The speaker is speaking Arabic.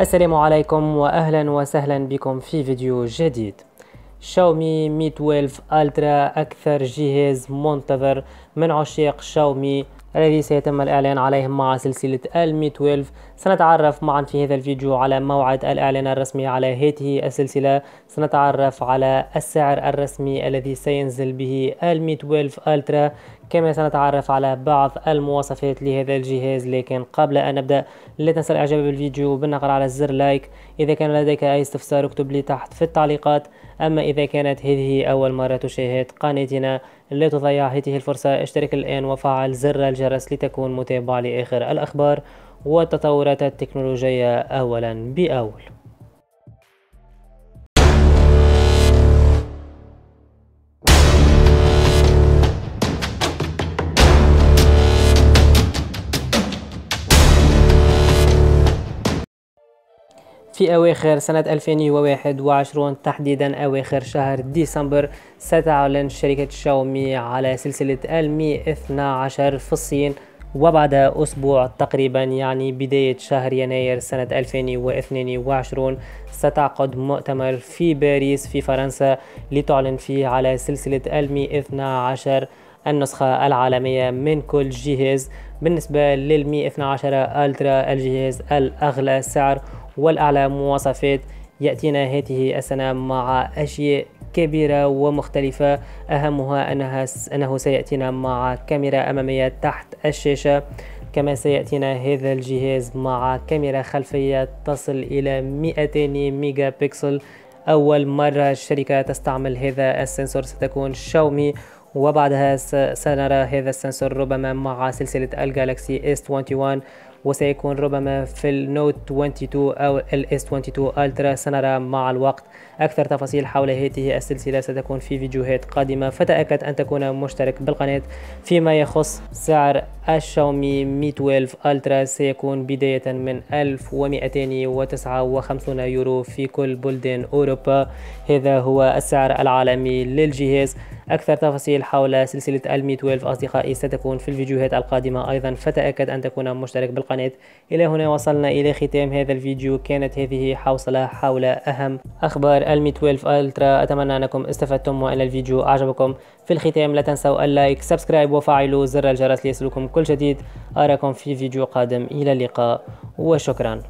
السلام عليكم واهلا وسهلا بكم في فيديو جديد. شاومي مي 12 ألترا أكثر جهاز منتظر من عشاق شاومي الذي سيتم الإعلان عليه مع سلسلة المي 12 سنتعرف معا في هذا الفيديو على موعد الإعلان الرسمي على هذه السلسلة. سنتعرف على السعر الرسمي الذي سينزل به المي 12 ألترا. كما سنتعرف على بعض المواصفات لهذا الجهاز لكن قبل أن نبدأ لا تنسى الإعجاب بالفيديو بالنقر على زر لايك. إذا كان لديك أي استفسار اكتب لي تحت في التعليقات. أما إذا كانت هذه أول مرة تشاهد قناتنا لا تضيع هذه الفرصة. اشترك الآن وفعل زر الجرس لتكون متابع لآخر الأخبار والتطورات التكنولوجية أولا بأول. في أواخر سنة 2021 تحديدا أواخر شهر ديسمبر ستعلن شركة شاومي على سلسلة المي 12 في الصين وبعد أسبوع تقريبا يعني بداية شهر يناير سنة 2022 ستعقد مؤتمر في باريس في فرنسا لتعلن فيه على سلسلة المي 12 النسخة العالمية من كل جهاز. بالنسبة للمي 12 ألترا الجهاز الأغلى سعر والأعلى مواصفات يأتينا هذه السنة مع أشياء كبيرة ومختلفة. أهمها أنها أنه سيأتينا مع كاميرا أمامية تحت الشاشة. كما سيأتينا هذا الجهاز مع كاميرا خلفية تصل إلى 200 ميجا بكسل أول مرة الشركة تستعمل هذا السنسور ستكون شاومي. وبعدها سنرى هذا ال sensor ربما مع سلسلة ال Galaxy S21 وسيكون ربما في ال Note 22 أو ال S 22 Ultra سنرى مع الوقت. أكثر تفاصيل حول هذه السلسلة ستكون في فيديوهات قادمة. فتأكد أن تكون مشترك بالقناة فيما يخص سعر ال Xiaomi Mi 12 Ultra سيكون بداية من 1259 يورو في كل بلدان أوروبا. هذا هو السعر العالمي للجهاز. أكثر تفاصيل حول سلسلة ال Mi 12 أصدقائي ستكون في الفيديوهات القادمة. أيضا فتأكد أن تكون مشترك بالقناة. إلى هنا وصلنا إلى ختام هذا الفيديو. كانت هذه حوصلة حول أهم أخبار ال Mi 12 Ultra. أتمنى أنكم استفدتم وأن الفيديو. أعجبكم في الختام. لا تنسوا ال like subscribe وفعلوا زر الجرس ليصلكم كل جديد أراكم في فيديو قادم إلى اللقاء وشكرا.